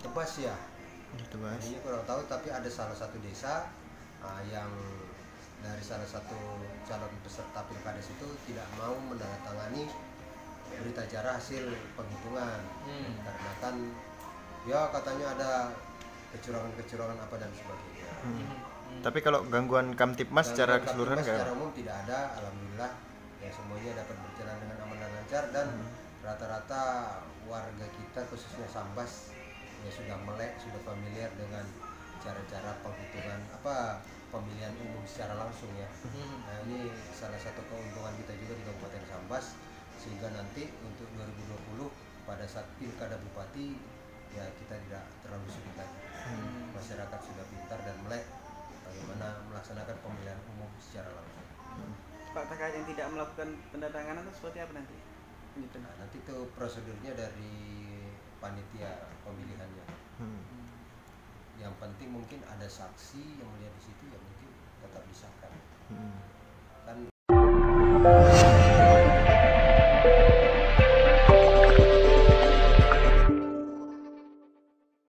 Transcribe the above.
Tebas ya mas. ini kurang tahu tapi ada salah satu desa ah, yang dari salah satu calon peserta pilkades itu tidak mau menandatangani berita acara hasil penghitungan Hmm. karena kan ya katanya ada kecurangan-kecurangan apa dan sebagainya. Hmm. Tapi kalau gangguan kamtipmas secara keseluruhan secara nggak? umum tidak ada, alhamdulillah ya semuanya dapat berjalan dengan aman dan lancar dan Hmm. rata-rata warga kita khususnya Sambas ya sudah melek, sudah familiar dengan cara-cara penghitungan apa pemilihan umum secara langsung ya. Hmm. Nah ini salah satu keuntungan kita juga di Kabupaten Sambas sehingga nanti untuk 2020 pada saat pilkada bupati ya kita tidak terlalu sulit lagi. Hmm. Masyarakat sudah pintar dan melek bagaimana melaksanakan pemilihan umum secara langsung. Pak terkait yang tidak melakukan pendatanganan itu seperti apa nanti? Nah, nanti itu prosedurnya dari panitia pemilihannya. Hmm. Yang penting mungkin ada saksi yang melihat di situ ya mungkin tetap disahkan. Hmm. Kan